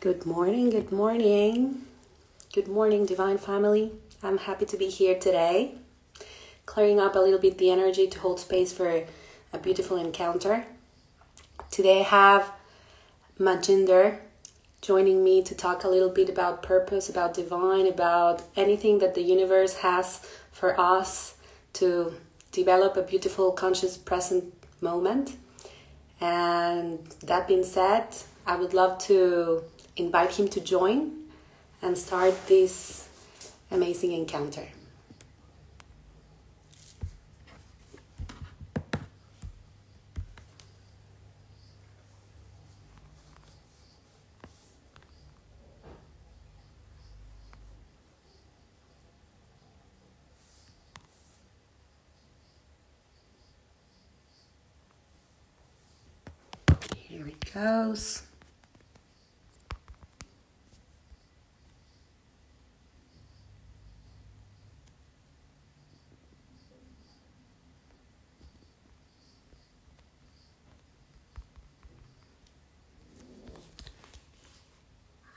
Good morning, good morning. Good morning, Divine Family. I'm happy to be here today, clearing up a little bit the energy to hold space for a beautiful encounter. Today I have Manjinder joining me to talk a little bit about purpose, about divine, about anything that the universe has for us to develop a beautiful, conscious, present moment. And that being said, I would love to invite him to join and start this amazing encounter. Here goes.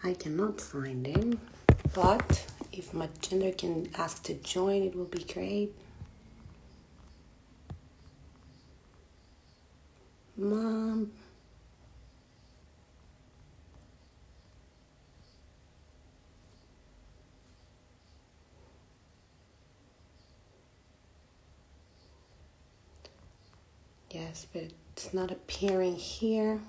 I cannot find him, but if my gender can ask to join, it will be great. Mom. Yes, but it's not appearing here.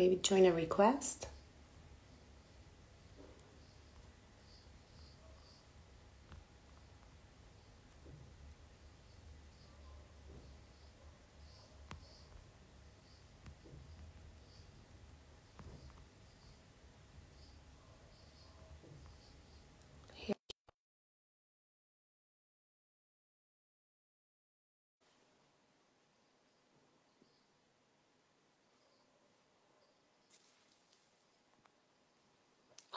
Maybe join a request.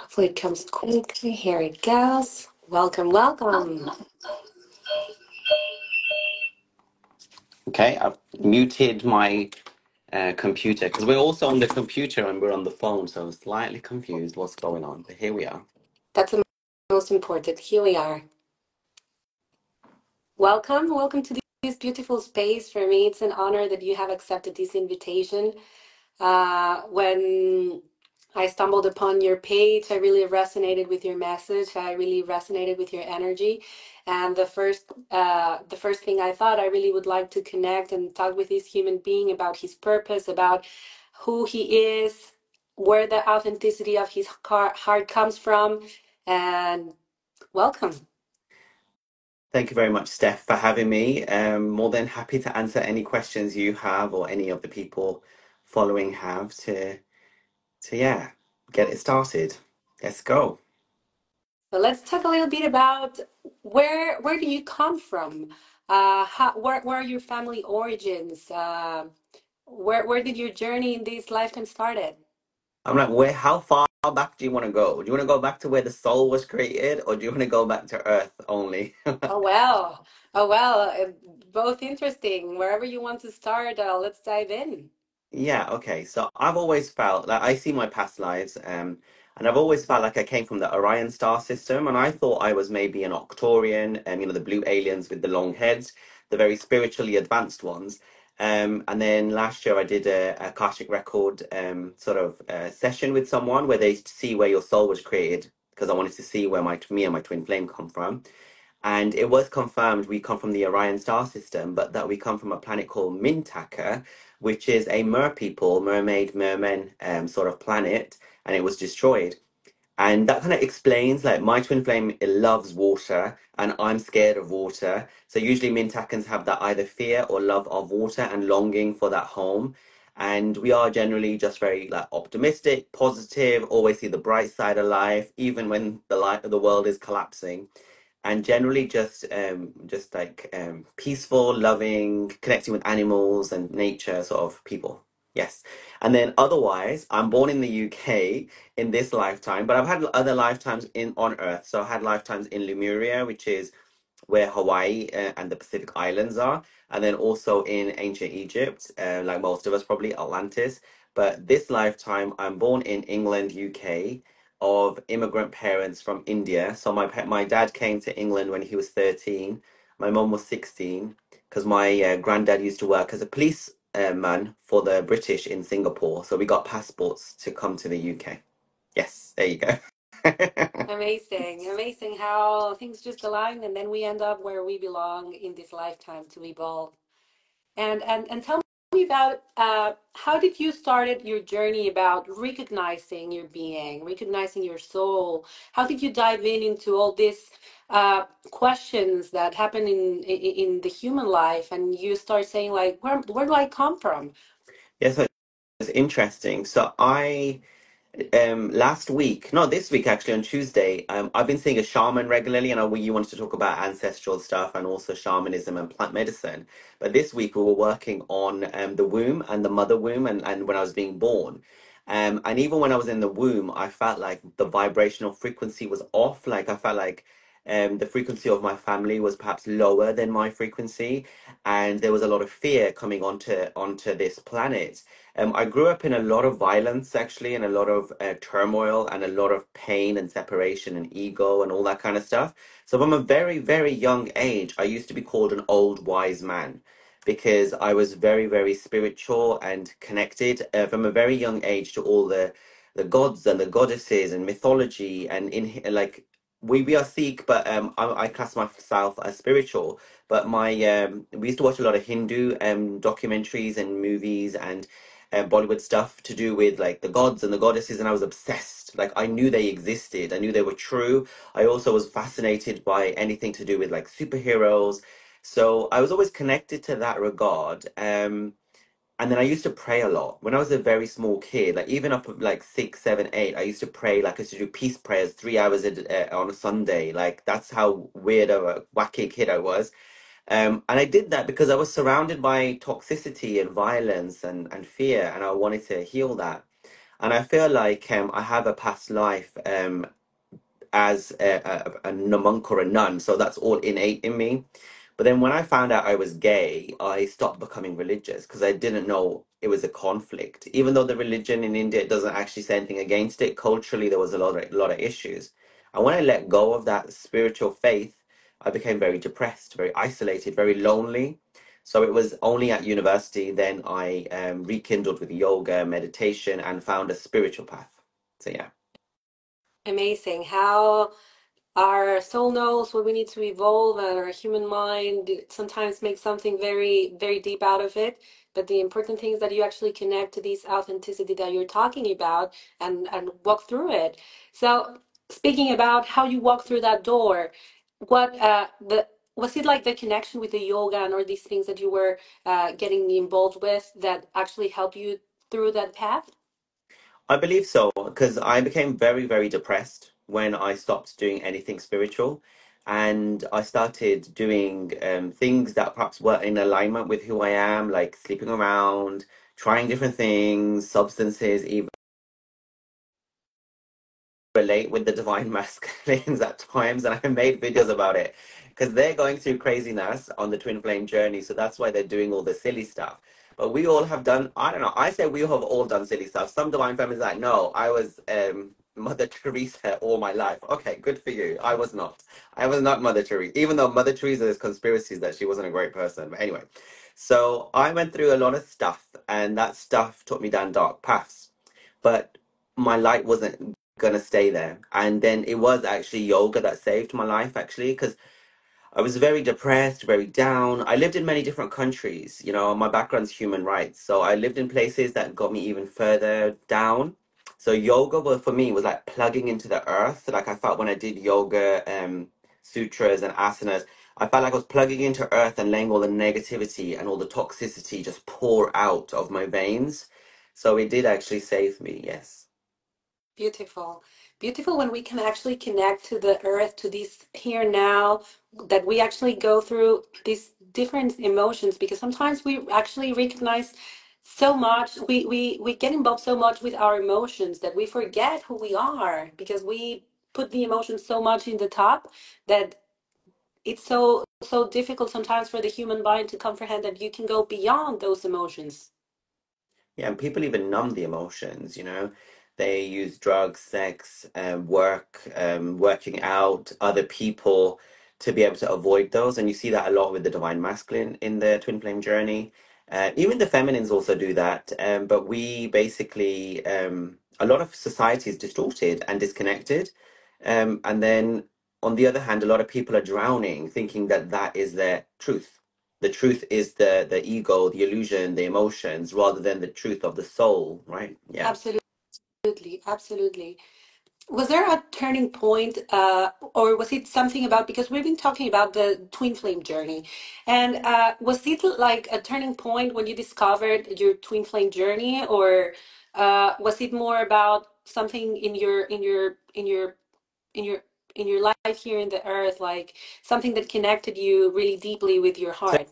Hopefully it comes quickly. Here it goes. Welcome, welcome. Okay, I've muted my uh, computer because we're also on the computer and we're on the phone, so I'm slightly confused what's going on. But here we are. That's the most important. Here we are. Welcome, welcome to this beautiful space. For me, it's an honor that you have accepted this invitation. Uh, when I stumbled upon your page, I really resonated with your message. I really resonated with your energy. And the first, uh, the first thing I thought, I really would like to connect and talk with this human being about his purpose, about who he is, where the authenticity of his heart comes from, and welcome. Thank you very much, Steph, for having me. Um, more than happy to answer any questions you have or any of the people following have to, to yeah, get it started. Let's go. So let's talk a little bit about where where do you come from? Uh, how, where where are your family origins? Uh, where where did your journey in this lifetime started? I'm like, where? How far back do you want to go? Do you want to go back to where the soul was created, or do you want to go back to Earth only? Oh well, oh well, uh, both interesting. Wherever you want to start, uh, let's dive in. Yeah, okay. So I've always felt like I see my past lives, um, and I've always felt like I came from the Orion star system, and I thought I was maybe an Arcturian, um, you know, the blue aliens with the long heads, the very spiritually advanced ones. Um, and then last year I did a, a Akashic record um, sort of uh, session with someone where they see where your soul was created, because I wanted to see where my me and my twin flame come from. And it was confirmed we come from the Orion star system, but that we come from a planet called Mintaka, which is a mer people, mermaid, merman um, sort of planet, and it was destroyed. And that kind of explains like my twin flame it loves water, and I'm scared of water. So usually Mintakans have that either fear or love of water and longing for that home. And we are generally just very like optimistic, positive, always see the bright side of life, even when the light of the world is collapsing and generally just um just like um peaceful loving connecting with animals and nature sort of people Yes. And then otherwise, I'm born in the UK in this lifetime, but I've had other lifetimes in on Earth. So I had lifetimes in Lemuria, which is where Hawaii uh, and the Pacific Islands are, and then also in ancient Egypt, uh, like most of us probably Atlantis. But this lifetime, I'm born in England, UK, of immigrant parents from India. So my my dad came to England when he was 13. My mom was 16 because my uh, granddad used to work as a police uh, man for the British in Singapore. So we got passports to come to the UK. Yes, there you go. Amazing, amazing how things just align and then we end up where we belong in this lifetime to evolve. And and and tell me about uh, how did you started your journey about recognizing your being, recognizing your soul? How did you dive in into all these uh, questions that happen in, in the human life, and you start saying like, where where do I come from? Yes, it's interesting. So I um last week not this week actually on tuesday um i've been seeing a shaman regularly and I, you wanted to talk about ancestral stuff and also shamanism and plant medicine. But this week we were working on um the womb and the mother womb and, and when i was being born. Um and even when i was in the womb i felt like the vibrational frequency was off. Like i felt like um the frequency of my family was perhaps lower than my frequency and there was a lot of fear coming onto onto this planet um, I grew up in a lot of violence, actually, and a lot of uh, turmoil and a lot of pain and separation and ego and all that kind of stuff. So, from a very, very young age, I used to be called an old wise man because I was very, very spiritual and connected uh, from a very young age to all the the gods and the goddesses and mythology and in like we we are Sikh, but um, I, I class myself as spiritual. But my um, we used to watch a lot of Hindu um documentaries and movies and uh, Bollywood stuff to do with like the gods and the goddesses, and I was obsessed. Like I knew they existed, I knew they were true. I also was fascinated by anything to do with like superheroes. So I was always connected to that regard. Um, and then I used to pray a lot when I was a very small kid. Like even up at like six, seven, eight, I used to pray. Like I used to do peace prayers three hours a, uh, on a Sunday. Like that's how weird of a wacky kid I was. Um, and I did that because I was surrounded by toxicity and violence and, and fear, and I wanted to heal that. And I feel like um, I have a past life um, as a, a, a monk or a nun, so that's all innate in me. But then when I found out I was gay, I stopped becoming religious because I didn't know it was a conflict. Even though the religion in India doesn't actually say anything against it, culturally there was a lot of, lot of issues. And when I let go of that spiritual faith, I became very depressed, very isolated, very lonely. So it was only at university then I um, rekindled with yoga, meditation, and found a spiritual path. So yeah. Amazing how our soul knows what we need to evolve and our human mind sometimes makes something very very deep out of it. But the important thing is that you actually connect to this authenticity that you're talking about and and walk through it. So speaking about how you walk through that door what uh the was it like the connection with the yoga and all these things that you were uh, getting involved with that actually helped you through that path? I believe so, because I became very, very depressed when I stopped doing anything spiritual. And I started doing um, things that perhaps were in alignment with who I am, like sleeping around, trying different things, substances, even relate with the divine masculines at times. And I made videos about it because they're going through craziness on the twin flame journey. So that's why they're doing all the silly stuff. But we all have done, I don't know, I say we have all done silly stuff. Some divine feminists like, no, I was um, Mother Teresa all my life. Okay, good for you. I was not. I was not Mother Teresa, even though Mother Teresa is conspiracies that she wasn't a great person. But anyway, so I went through a lot of stuff, and that stuff took me down dark paths. But my light wasn't gonna stay there. And then it was actually yoga that saved my life, actually, because I was very depressed, very down. I lived in many different countries. You know, my background's human rights. So I lived in places that got me even further down. So yoga was for me was like plugging into the earth. Like I felt when I did yoga, um, sutras and asanas, I felt like I was plugging into earth and letting all the negativity and all the toxicity just pour out of my veins. So it did actually save me, yes. Beautiful. Beautiful when we can actually connect to the earth, to this here now, that we actually go through these different emotions because sometimes we actually recognize so much we we we get involved so much with our emotions that we forget who we are because we put the emotions so much in the top that it's so so difficult sometimes for the human mind to comprehend that you can go beyond those emotions Yeah, and people even numb the emotions, you know. They use drugs, sex, um, work, um, working out, other people to be able to avoid those. And you see that a lot with the divine masculine in the twin flame journey. Uh, even the feminines also do that. Um, but we basically, um, a lot of society is distorted and disconnected. Um, and then on the other hand, a lot of people are drowning, thinking that that is their truth the truth is the the ego, the illusion, the emotions, rather than the truth of the soul, right? Yeah. absolutely absolutely was there a turning point uh, or was it something about because we've been talking about the twin flame journey and uh, was it like a turning point when you discovered your twin flame journey or uh, was it more about something in your in your in your in your in your life here in the earth like something that connected you really deeply with your heart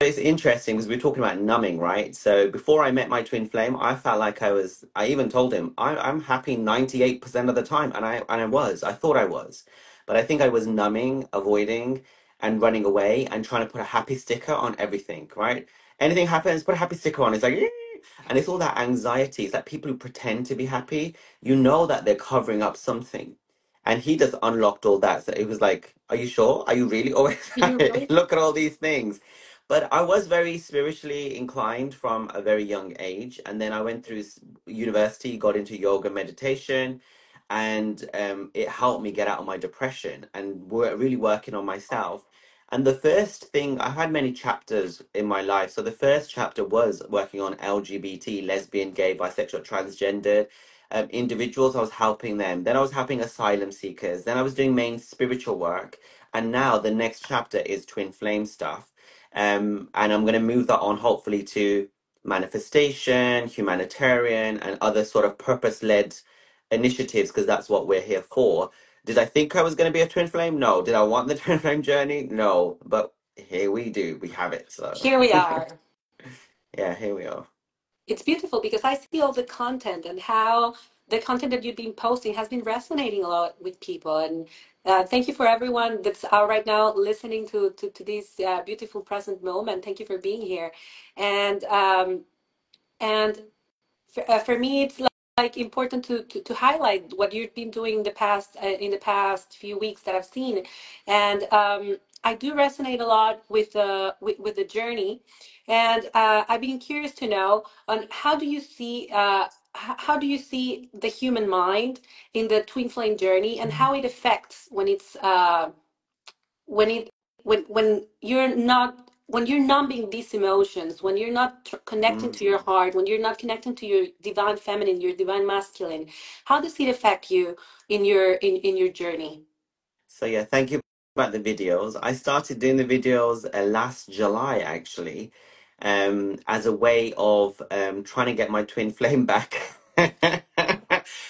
it's interesting because we're talking about numbing, right? So before I met my twin flame, I felt like I was, I even told him, I, I'm happy 98% of the time. And I and I was. I thought I was. But I think I was numbing, avoiding, and running away and trying to put a happy sticker on everything, right? Anything happens, put a happy sticker on. It's like, and it's all that anxiety. It's like people who pretend to be happy, you know that they're covering up something. And he just unlocked all that. So it was like, Are you sure? Are you really always really Look at all these things. But I was very spiritually inclined from a very young age. And then I went through university, got into yoga meditation, and um, it helped me get out of my depression and were really working on myself. And the first thing, I had many chapters in my life. So the first chapter was working on LGBT, lesbian, gay, bisexual, transgendered um, individuals. I was helping them. Then I was helping asylum seekers. Then I was doing main spiritual work. And now the next chapter is twin flame stuff. Um, and I'm going to move that on hopefully to manifestation, humanitarian, and other sort of purpose-led initiatives because that's what we're here for. Did I think I was going to be a twin flame? No. Did I want the twin flame journey? No. But here we do. We have it. So here we are yeah, here we are. it's beautiful because I see all the content and how the content that you've been posting has been resonating a lot with people. And uh, thank you for everyone that's uh, right now listening to to, to this uh, beautiful present moment. Thank you for being here. And um, and for, uh, for me, it's like, like important to, to to highlight what you've been doing in the past uh, in the past few weeks that I've seen, and um, I do resonate a lot with the with, with the journey, and uh, I've been curious to know on how do you see uh, how do you see the human mind in the twin flame journey and how it affects when it's uh, when it when when you're not when you're numbing these emotions when you're not tr- connecting to your Mm. heart when you're not connecting to your divine feminine your divine masculine how does it affect you in your in, in your journey So yeah, thank you about the videos. I started doing the videos uh, last July actually, um, as a way of um, trying to get my twin flame back.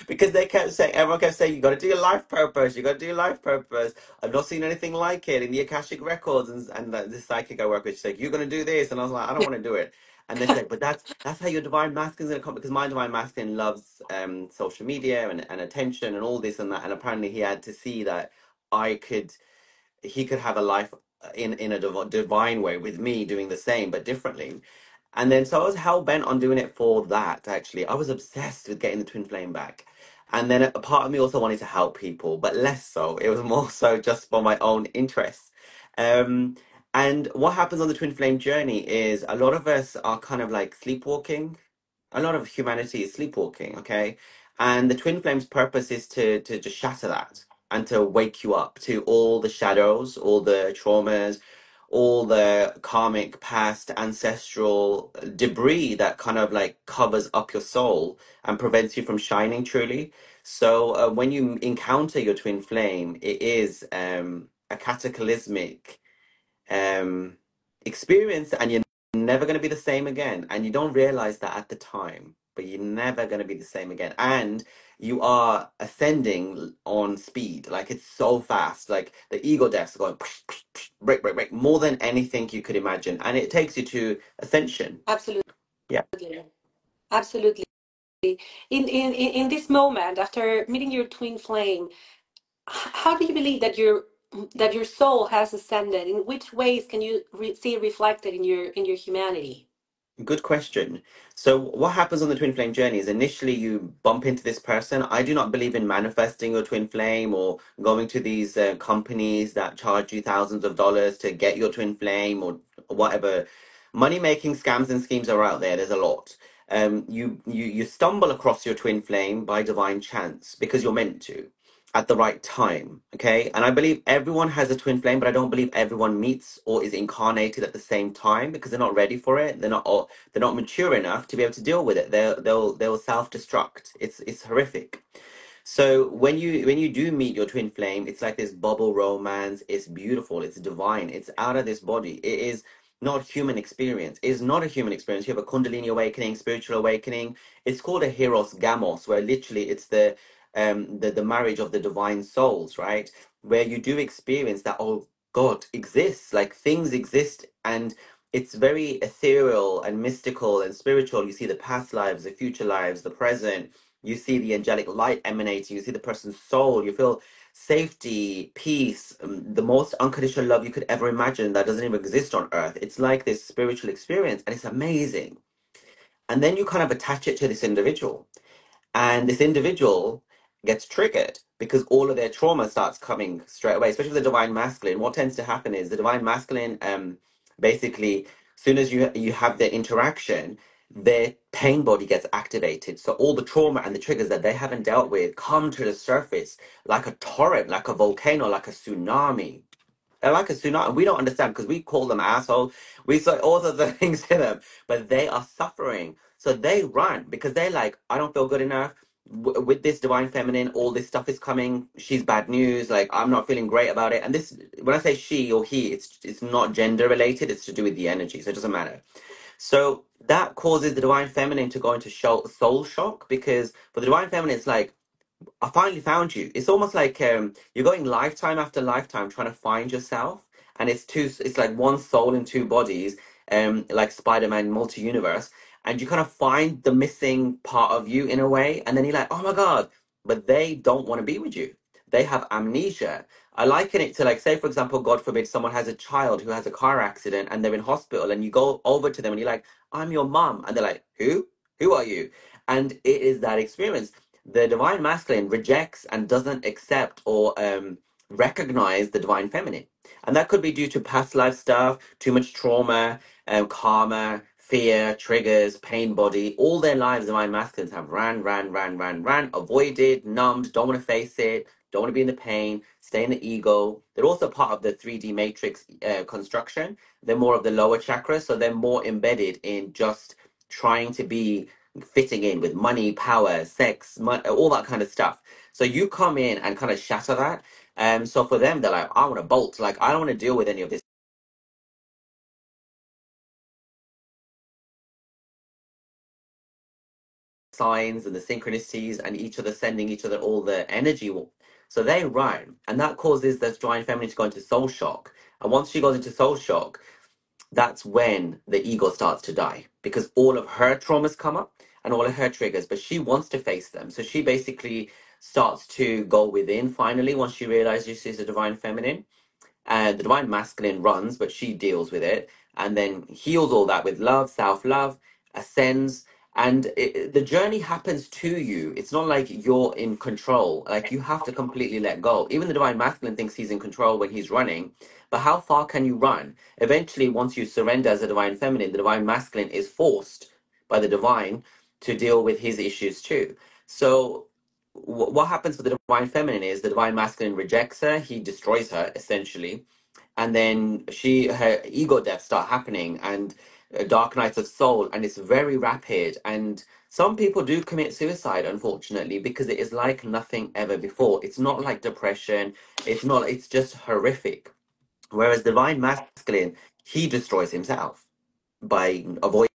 Because they kept saying, everyone kept saying, you got to do your life purpose, you got to do your life purpose. I've not seen anything like it in the Akashic records and and the, the psychic I work with. She's like, you're going to do this, and I was like, I don't want to do it. And they said, but that's that's how your divine masculine's going to come because my divine masculine loves um, social media and, and attention and all this and that. And apparently he had to see that. I could he could have a life in in a div- divine way with me doing the same but differently. And then so I was hell bent on doing it for that actually. I was obsessed with getting the twin flame back. And then a part of me also wanted to help people, but less so. It was more so just for my own interests. Um, and what happens on the twin flame journey is a lot of us are kind of like sleepwalking a lot of humanity is sleepwalking, okay? And the twin flame's purpose is to to just shatter that and to wake you up to all the shadows, all the traumas, all the karmic past ancestral debris that kind of like covers up your soul and prevents you from shining truly. So uh, when you encounter your twin flame, it is um, a cataclysmic um, experience and you're never going to be the same again. And you don't realize that at the time, but you're never going to be the same again. And you are ascending on speed. Like it's so fast. Like the ego deaths are going break, break, break, more than anything you could imagine. And it takes you to ascension. absolutely Yeah. Absolutely. In, in, in, in this moment, after meeting your twin flame, how do you believe that your that your soul has ascended? In which ways can you re see reflected in your in your humanity? Good question. So, what happens on the twin flame journey is initially you bump into this person. I do not believe in manifesting your twin flame or going to these uh, companies that charge you thousands of dollars to get your twin flame or whatever. Money making scams and schemes are out there. There's a lot. Um, you you you stumble across your twin flame by divine chance because you're meant to at the right time. Okay. And I believe everyone has a twin flame, but I don't believe everyone meets or is incarnated at the same time because they're not ready for it. They're not all, they're not mature enough to be able to deal with it. They'll they'll they'll self-destruct. It's it's horrific. So when you when you do meet your twin flame, it's like this bubble romance. It's beautiful. It's divine. It's out of this body. It is not human experience. It's not a human experience. You have a Kundalini awakening, spiritual awakening. It's called a Hieros Gamos, where literally it's the um the, the marriage of the divine souls, right? Where you do experience that oh God exists, like things exist and it's very ethereal and mystical and spiritual. You see the past lives, the future lives, the present. You see the angelic light emanating. You see the person's soul. You feel safety, peace, um, the most unconditional love you could ever imagine that doesn't even exist on earth. It's like this spiritual experience and it's amazing. And then you kind of attach it to this individual and this individual gets triggered because all of their trauma starts coming straight away especially with the divine masculine what tends to happen is the divine masculine um basically as soon as you you have their interaction their pain body gets activated so all the trauma and the triggers that they haven't dealt with come to the surface like a torrent like a volcano like a tsunami they're like a tsunami. We don't understand because we call them assholes. We say all of the things to them, but they are suffering. So they run because they're like, I don't feel good enough. W- with this divine feminine, all this stuff is coming. She's bad news. Like I'm not feeling great about it. And this, when I say she or he, it's it's not gender related. It's to do with the energy. So it doesn't matter. So that causes the divine feminine to go into soul shock because for the divine feminine, it's like I finally found you. It's almost like um, you're going lifetime after lifetime trying to find yourself, and it's two. It's like one soul in two bodies, um, like Spider-Man multi-universe, and you kind of find the missing part of you in a way, and then you're like, oh my god, but they don't want to be with you. They have amnesia. I liken it to like, say for example, God forbid, someone has a child who has a car accident and they're in hospital, and you go over to them and you're like, I'm your mom, and they're like, who? Who are you? And it is that experience the divine masculine rejects and doesn't accept or um, recognize the divine feminine. And that could be due to past life stuff, too much trauma, um, karma, fear, triggers, pain body. All their lives, divine masculines have ran, ran, ran, ran, ran, avoided, numbed, don't want to face it, don't want to be in the pain, stay in the ego. They're also part of the 3D matrix uh, construction. They're more of the lower chakras, so they're more embedded in just trying to be fitting in with money, power, sex, all that kind of stuff. So you come in and kind of shatter that. Um, so for them, they're like, I want to bolt. Like, I don't want to deal with any of this signs and the synchronicities and each other sending each other all the energy. So they run, and that causes the divine feminine to go into soul shock. And once she goes into soul shock, that's when the ego starts to die because all of her traumas come up and all of her triggers, but she wants to face them. So she basically starts to go within finally once she realizes she's a divine feminine and the divine masculine runs, but she deals with it and then heals all that with love, self love, ascends. And it, the journey happens to you. It's not like you're in control. Like you have to completely let go. Even the divine masculine thinks he's in control when he's running. But how far can you run? Eventually, once you surrender as a divine feminine, the divine masculine is forced by the divine to deal with his issues too. So, wh- what happens for the divine feminine is the divine masculine rejects her, he destroys her essentially, and then she her ego deaths start happening and dark nights of soul and it's very rapid and some people do commit suicide unfortunately because it is like nothing ever before. It's not like depression it's not it's just horrific. Whereas divine masculine he destroys himself by avoiding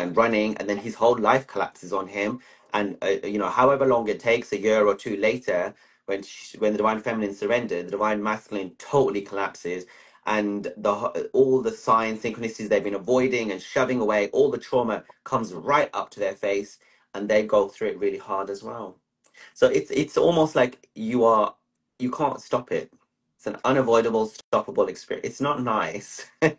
and running and then his whole life collapses on him and uh, you know however long it takes a year or two later when she, when the divine feminine surrendered the divine masculine totally collapses and the all the signs, synchronicities they've been avoiding and shoving away, all the trauma comes right up to their face, and they go through it really hard as well. So it's it's almost like you are you can't stop it. It's an unavoidable, stoppable experience. It's not nice.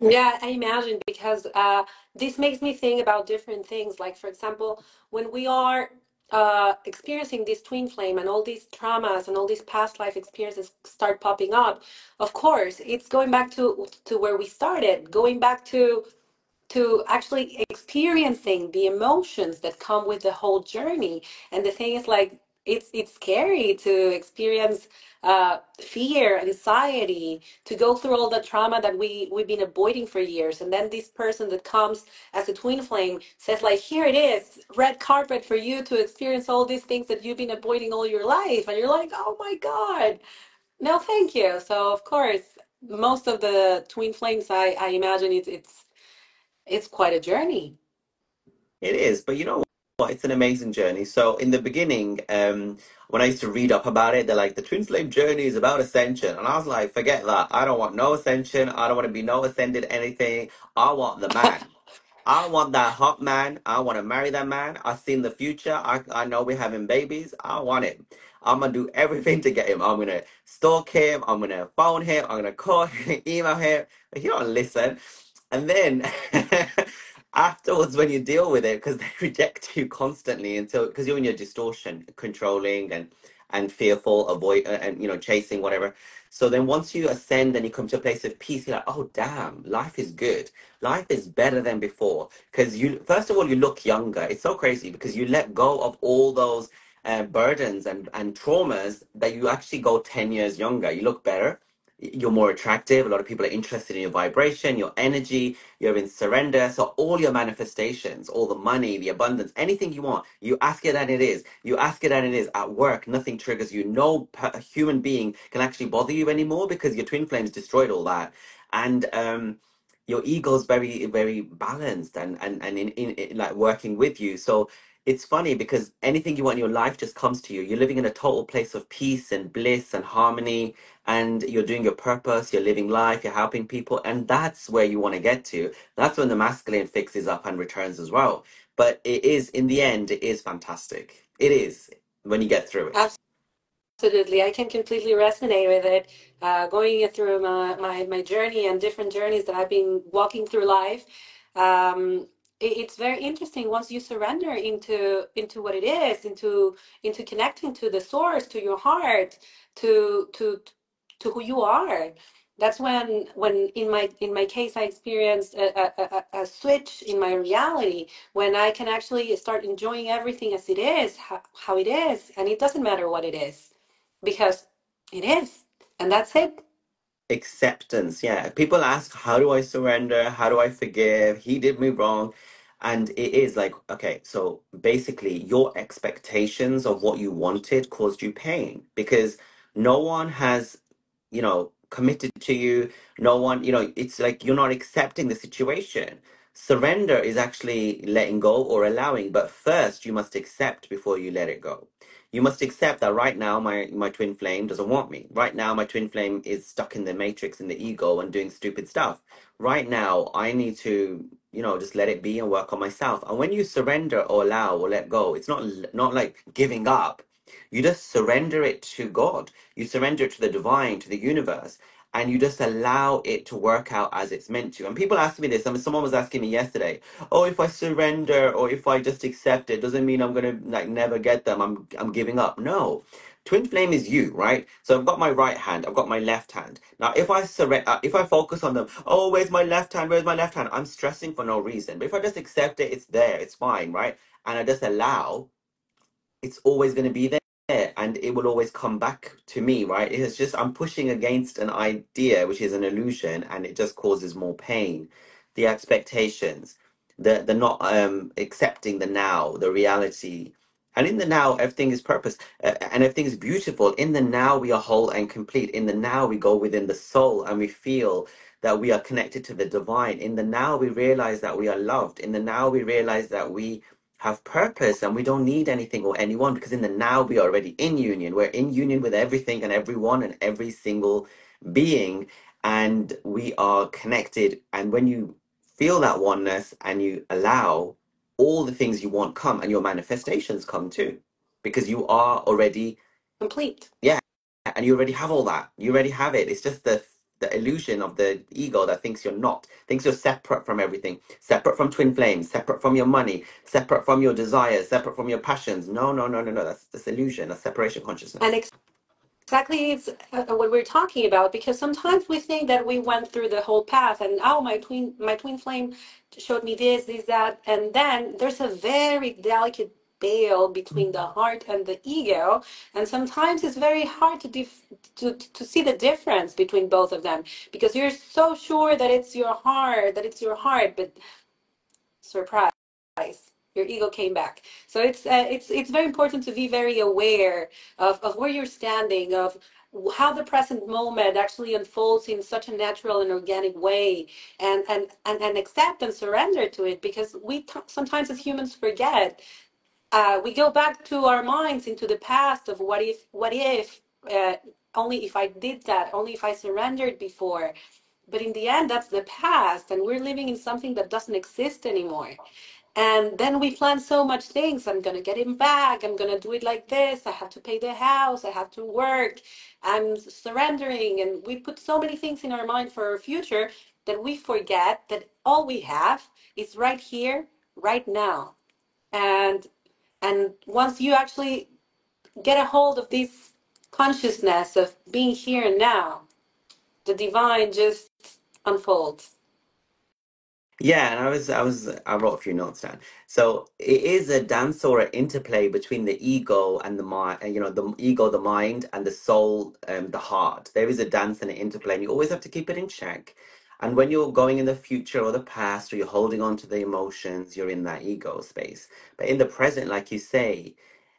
Yeah, I imagine because uh, this makes me think about different things. Like, for example, when we are uh, experiencing this twin flame and all these traumas and all these past life experiences start popping up, of course, it's going back to to where we started, going back to to actually experiencing the emotions that come with the whole journey. And the thing is, like, it's it's scary to experience uh, fear, anxiety, to go through all the trauma that we we've been avoiding for years. And then this person that comes as a twin flame says, like, here it is, red carpet for you to experience all these things that you've been avoiding all your life. And you're like, oh my God, no, thank you. So of course, most of the twin flames, I I imagine it's it's it's quite a journey. It is, but you know? It's an amazing journey. So in the beginning, um, when I used to read up about it, they're like, the twin flame journey is about ascension. And I was like, forget that. I don't want no ascension. I don't want to be no ascended anything. I want the man. I want that hot man. I want to marry that man. I seen the future. I, I know we're having babies. I want him. I'm gonna do everything to get him. I'm gonna stalk him. I'm gonna phone him. I'm gonna call him, email him. He don't listen. And then afterwards, when you deal with it, because they reject you constantly until because you're in your distortion, controlling and and fearful, avoid uh, and you know chasing whatever. So then once you ascend and you come to a place of peace, you're like, oh damn, life is good. Life is better than before. Because you first of all you look younger. It's so crazy because you let go of all those uh, burdens and and traumas that you actually go 10 years younger. You look better you're more attractive. A lot of people are interested in your vibration, your energy, you're in surrender. So all your manifestations, all the money, the abundance, anything you want, you ask it and it is. You ask it and it is. At work, nothing triggers you. No human being can actually bother you anymore because your twin flames destroyed all that. And um, your ego's very, very balanced and and and in, in, in like working with you. So it's funny because anything you want in your life just comes to you. You're living in a total place of peace and bliss and harmony, and you're doing your purpose, you're living life, you're helping people, and that's where you want to get to. That's when the masculine fixes up and returns as well. But it is, in the end, it is fantastic. It is when you get through it. Absolutely, I can completely resonate with it. Uh, going through my, my, my journey and different journeys that I've been walking through life, um, it's very interesting once you surrender into into what it is, into into connecting to the source, to your heart, to to to who you are. That's when when in my in my case I experienced a, a, a, switch in my reality when I can actually start enjoying everything as it is, how, how it is, and it doesn't matter what it is because it is, and that's it. Acceptance, yeah. People ask, how do I surrender? How do I forgive? He did me wrong. And it is like, okay, so basically, your expectations of what you wanted caused you pain because no one has, you know, committed to you. No one, you know, it's like you're not accepting the situation. Surrender is actually letting go or allowing, but first you must accept before you let it go. You must accept that right now my my twin flame doesn't want me. Right now my twin flame is stuck in the matrix in the ego and doing stupid stuff. Right now I need to, you know, just let it be and work on myself. And when you surrender or allow or let go, it's not not like giving up. You just surrender it to God. You surrender it to the divine, to the universe, and you just allow it to work out as it's meant to. And people ask me this. I mean, someone was asking me yesterday, "Oh, if I surrender or if I just accept it, doesn't mean I'm gonna like never get them. I'm I'm giving up." No. Twin flame is you, right? So I've got my right hand, I've got my left hand. Now, if I uh, if I focus on them, oh, where's my left hand? Where's my left hand? I'm stressing for no reason. But if I just accept it, it's there, it's fine, right? And I just allow, it's always going to be there and it will always come back to me, right? It's just I'm pushing against an idea which is an illusion and it just causes more pain. The expectations, the the not um accepting the now, the reality. And in the now, everything is purpose uh, and everything is beautiful. In the now, we are whole and complete. In the now, we go within the soul and we feel that we are connected to the divine. In the now, we realize that we are loved. In the now, we realize that we have purpose and we don't need anything or anyone because in the now we are already in union. We're in union with everything and everyone and every single being. and we are connected. And when you feel that oneness and you allow all the things you want come and your manifestations come too, because you are already Complete. yeah, and you already have all that. You already have it. It's just the the illusion of the ego that thinks you're not, thinks you're separate from everything, separate from twin flames, separate from your money, separate from your desires, separate from your passions. No, no, no, no, no. That's this illusion, a separation consciousness. Exactly it's uh, what we're talking about because sometimes we think that we went through the whole path and oh my twin my twin flame showed me this this that and then there's a very delicate veil between the heart and the ego and sometimes it's very hard to dif- to to see the difference between both of them because you're so sure that it's your heart that it's your heart but surprise your ego came back. So it's uh, it's it's very important to be very aware of, of where you're standing of how the present moment actually unfolds in such a natural and organic way and and and, and accept and surrender to it because we sometimes as humans forget uh, we go back to our minds into the past of what if what if uh, only if i did that only if i surrendered before. But in the end that's the past and we're living in something that doesn't exist anymore and then we plan so much things. I'm gonna get him back. I'm gonna do it like this. I have to pay the house. I have to work. I'm surrendering. And we put so many things in our mind for our future that we forget that all we have is right here, right now. And and once you actually get a hold of this consciousness of being here and now, the divine just unfolds. Yeah, and I was, I was, I wrote a few notes down. So it is a dance or an interplay between the ego and the mind, you know, the ego, the mind, and the soul, um, the heart. There is a dance and an interplay, and you always have to keep it in check. And when you're going in the future or the past, or you're holding on to the emotions, you're in that ego space. But in the present, like you say,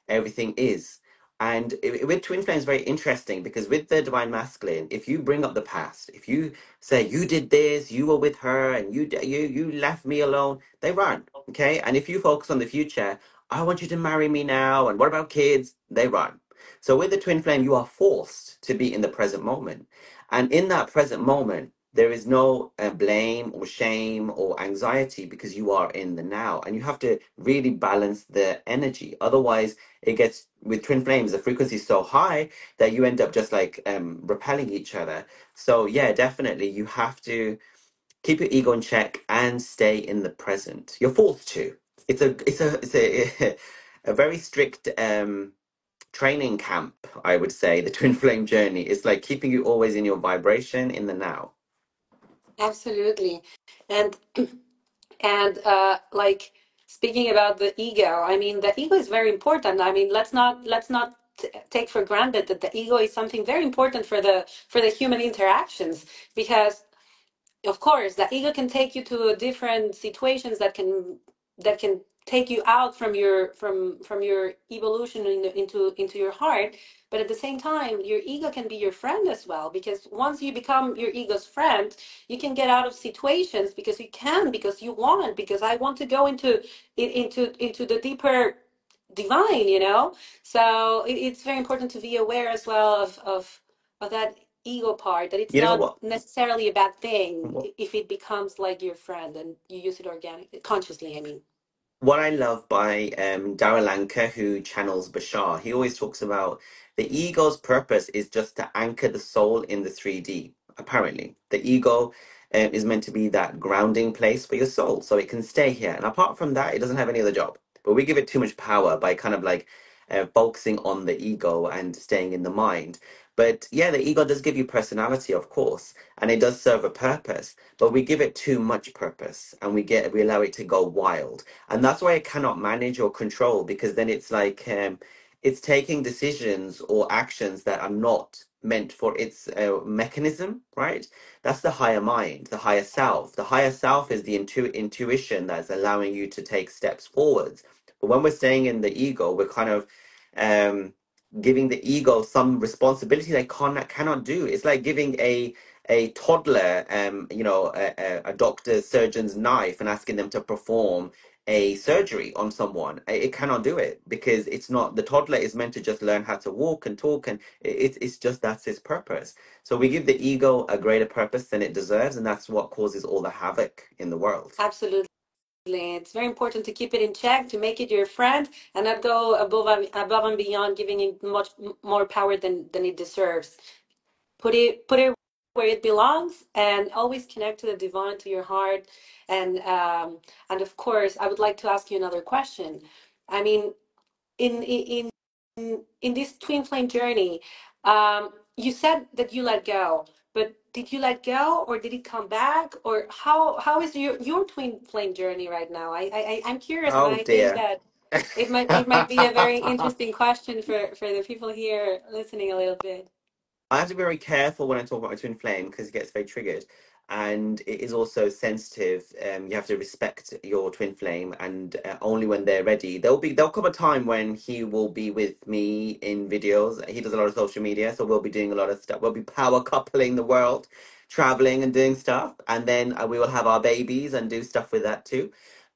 everything is. And with twin flame, very interesting because with the divine masculine, if you bring up the past, if you say you did this, you were with her, and you you you left me alone, they run. Okay, and if you focus on the future, I want you to marry me now, and what about kids? They run. So with the twin flame, you are forced to be in the present moment, and in that present moment, there is no uh, blame or shame or anxiety because you are in the now, and you have to really balance the energy. Otherwise it gets with twin flames the frequency is so high that you end up just like um repelling each other. So yeah definitely you have to keep your ego in check and stay in the present. You're forced to it's a it's a it's a a very strict um training camp i would say the twin flame journey. Is like keeping you always in your vibration in the now Absolutely. And And uh, like speaking about the ego, I mean, the ego is very important. I mean, let's not let's not take for granted that the ego is something very important for the for the human interactions because of course the ego can take you to different situations that can that can take you out from your from from your evolution in, into into your heart but at the same time your ego can be your friend as well because once you become your ego's friend you can get out of situations because you can because you want because i want to go into into into the deeper divine you know? So it, it's very important to be aware as well of of of that ego part that it's you not necessarily a bad thing i- if it becomes like your friend and you use it organically consciously i mean. What I love by um, Darryl Anka, who channels Bashar, he always talks about the ego's purpose is just to anchor the soul in the 3D. Apparently, the ego um, is meant to be that grounding place for your soul, so it can stay here. And apart from that, it doesn't have any other job. But we give it too much power by kind of like uh, focusing on the ego and staying in the mind. But yeah, the ego does give you personality, of course, and it does serve a purpose. But we give it too much purpose, and we get we allow it to go wild and that's why it cannot manage or control because then it's like um, it's taking decisions or actions that are not meant for its uh, mechanism, right? That's the higher mind, the higher self. The higher self is the intu- intuition that's allowing you to take steps forwards. But when we're staying in the ego, we're kind of um, giving the ego some responsibility they cannot cannot do. It's like giving a a toddler, um, you know, a, a, surgeon's knife and asking them to perform a surgery on someone. It cannot do it because it's not the toddler is meant to just learn how to walk and talk, and it, it's just that's its purpose. So we give the ego a greater purpose than it deserves, and that's what causes all the havoc in the world. Absolutely. It's very important to keep it in check, to make it your friend, and not go above above and beyond, giving it much more power than than it deserves. Put it put it where it belongs, and always connect to the divine, to your heart, and um, and of course, I would like to ask you another question. I mean, in in in this twin flame journey, um, you said that you let go, but did you let go, or did it come back, or how how is your your twin flame journey right now? I I I'm curious, and Oh I think dear. that it might it might be a very interesting question for for the people here listening a little bit. I have to be very careful when I talk about my twin flame because it gets very triggered. And it is also sensitive. Um, you have to respect your twin flame, and uh, only when they're ready. There'll be there'll come a time when he will be with me in videos. He does a lot of social media, so we'll be doing a lot of stuff. We'll be power coupling the world, traveling and doing stuff, and then uh, we will have our babies and do stuff with that too.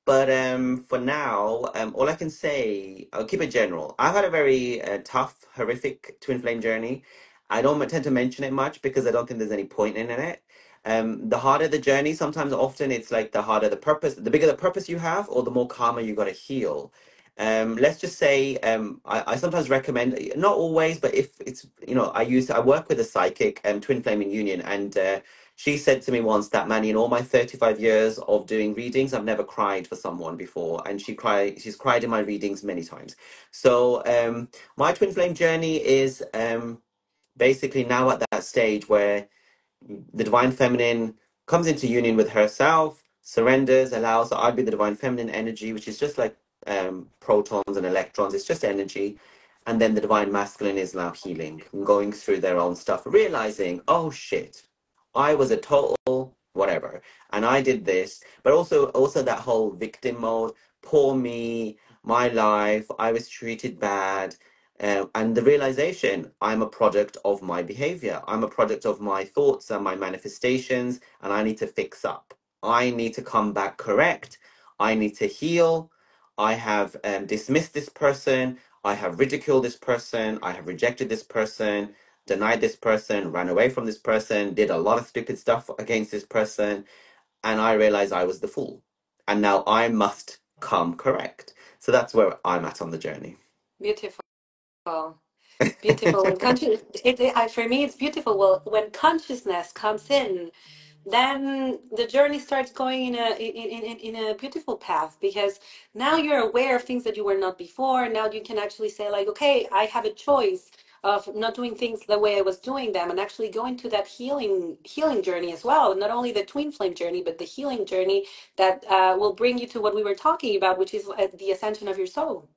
But um, for now, um, all I can say, I'll keep it general. I've had a very uh, tough, horrific twin flame journey. I don't tend to mention it much because I don't think there's any point in it. Um, the harder the journey, sometimes often it's like the harder the purpose, the bigger the purpose you have, or the more karma you got to heal. Um, let's just say um, I, I sometimes recommend, not always, but if it's, you know, I use, I work with a psychic, um, Twin Flame in Union, and uh, she said to me once that, Manny, in all my 35 years of doing readings, I've never cried for someone before. And she cried, she's cried in my readings many times. So um, my Twin Flame journey is um, basically now at that stage where the divine feminine comes into union with herself, surrenders, allows. So I'd be the divine feminine energy, which is just like um, protons and electrons. It's just energy. And then the divine masculine is now healing, and going through their own stuff, realizing, oh shit, I was a total whatever, and I did this. But also, also that whole victim mode, poor me, my life, I was treated bad. Uh, and the realization I'm a product of my behavior. I'm a product of my thoughts and my manifestations, and I need to fix up. I need to come back correct. I need to heal. I have um, dismissed this person. I have ridiculed this person. I have rejected this person, denied this person, ran away from this person, did a lot of stupid stuff against this person. And I realized I was the fool. And now I must come correct. So that's where I'm at on the journey. Beautiful. Beautiful. Conscious, it, it, for me, it's beautiful. Well, when consciousness comes in, then the journey starts going in a in, in, in a beautiful path because now you're aware of things that you were not before. Now you can actually say like, okay, I have a choice of not doing things the way I was doing them, and actually go into that healing healing journey as well. Not only the twin flame journey, but the healing journey that uh, will bring you to what we were talking about, which is uh, the ascension of your soul.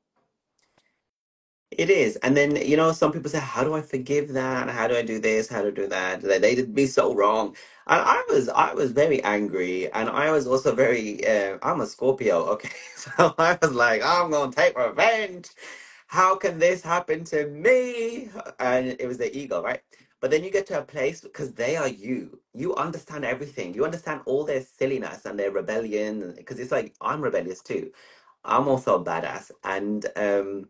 It is. And then, you know, some people say, How do I forgive that? How do I do this? How to do that? They, they did me so wrong. And I was I was very angry and I was also very uh, I'm a Scorpio, okay? So I was like, I'm gonna take revenge. How can this happen to me? And it was the ego, right? But then you get to a place because they are you. You understand everything. You understand all their silliness and their rebellion. Because it's like I'm rebellious too. I'm also a badass. And um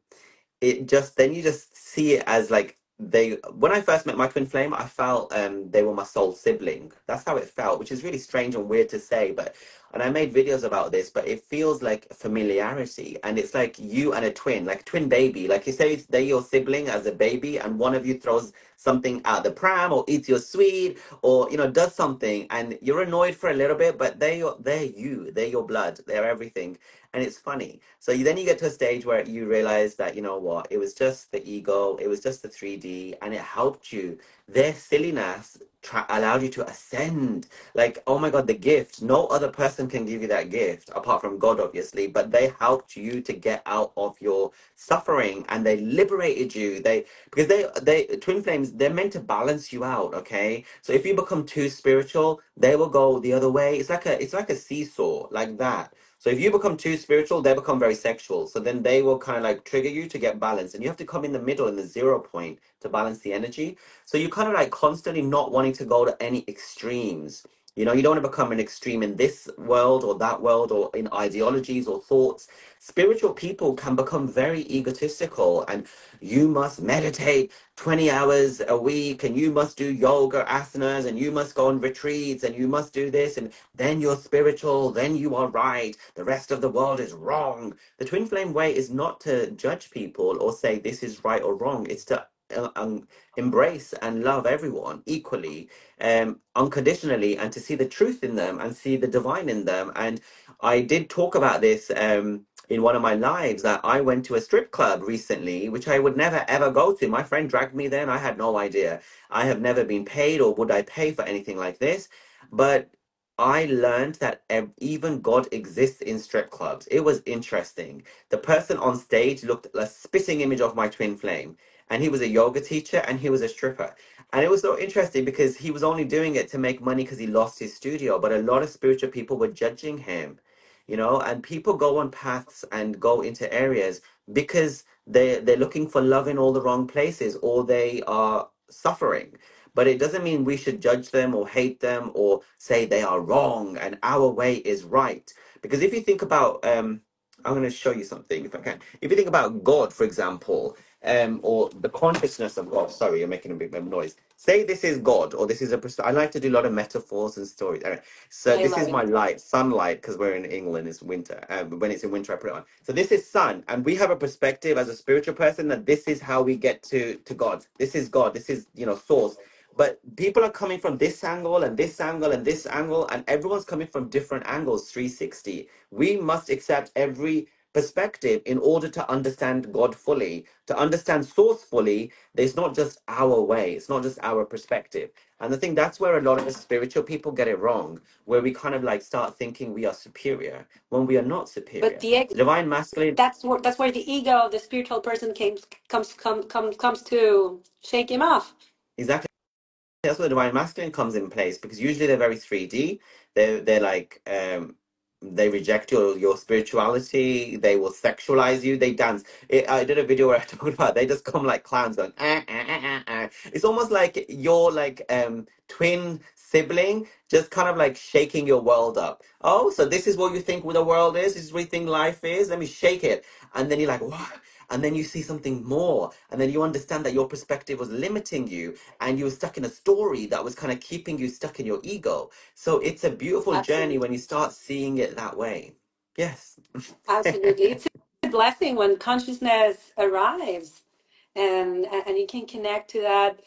it just then you just see it as like they when I first met my twin flame, I felt um they were my soul sibling. That's how it felt, which is really strange and weird to say, but and I made videos about this, but it feels like familiarity and it's like you and a twin, like twin baby. Like you say they're your sibling as a baby and one of you throws something at the pram or eats your sweet or you know does something and you're annoyed for a little bit, but they're they're you, they're your blood, they're everything. And it's funny so you, then you get to a stage where you realize that, you know what, it was just the ego, it was just the 3D, and it helped you. Their silliness tra- allowed you to ascend. Like, oh my God, the gift. No other person can give you that gift, apart from God, obviously, but they helped you to get out of your suffering and they liberated you. They because they they twin flames, they're meant to balance you out, okay? So if you become too spiritual, they will go the other way. It's like a it's like a seesaw, like that so if you become too spiritual, they become very sexual. So then they will kind of like trigger you to get balance. And you have to come in the middle in the zero point to balance the energy. So you're kind of like constantly not wanting to go to any extremes. You know, you don't want to become an extreme in this world or that world or in ideologies or thoughts. Spiritual people can become very egotistical and you must meditate 20 hours a week and you must do yoga asanas and you must go on retreats and you must do this and then you're spiritual, then you are right. The rest of the world is wrong. The twin flame way is not to judge people or say this is right or wrong. It's to uh, um, embrace and love everyone equally, um, unconditionally, and to see the truth in them and see the divine in them. And I did talk about this um, in one of my lives that I went to a strip club recently, which I would never ever go to. My friend dragged me there, and I had no idea. I have never been paid, or would I pay for anything like this? But I learned that even God exists in strip clubs. It was interesting. The person on stage looked a spitting image of my twin flame, and he was a yoga teacher and he was a stripper. And it was so interesting because he was only doing it to make money because he lost his studio, but a lot of spiritual people were judging him, you know, and people go on paths and go into areas because they they're looking for love in all the wrong places or they are suffering but it doesn't mean we should judge them or hate them or say they are wrong and our way is right. Because if you think about, um, I'm going to show you something if I can. If you think about God, for example, um, or the consciousness of God. Sorry, you're making a big noise. Say this is God, or this is a. I like to do a lot of metaphors and stories. Anyway, so I this is it. my light, sunlight, because we're in England. It's winter. Um, when it's in winter, I put it on. So this is sun, and we have a perspective as a spiritual person that this is how we get to to God. This is God. This is you know source but people are coming from this angle and this angle and this angle and everyone's coming from different angles 360 we must accept every perspective in order to understand god fully to understand source fully there's not just our way it's not just our perspective and i think that's where a lot of the spiritual people get it wrong where we kind of like start thinking we are superior when we are not superior. But the ex- divine masculine that's where that's where the ego of the spiritual person comes comes come, comes comes to shake him off. exactly that's where the divine masculine comes in place because usually they're very 3D. They're they're like um they reject your your spirituality. They will sexualize you. They dance. It, I did a video where I talked about they just come like clowns going. "Ah, ah, ah, ah, ah." It's almost like your like um twin sibling just kind of like shaking your world up. Oh, so this is what you think the world is. This is what you think life is. Let me shake it, and then you're like, what? And then you see something more, and then you understand that your perspective was limiting you, and you were stuck in a story that was kind of keeping you stuck in your ego. So it's a beautiful journey when you start seeing it that way. Yes. absolutely. It's a blessing when consciousness arrives, and and you can connect to that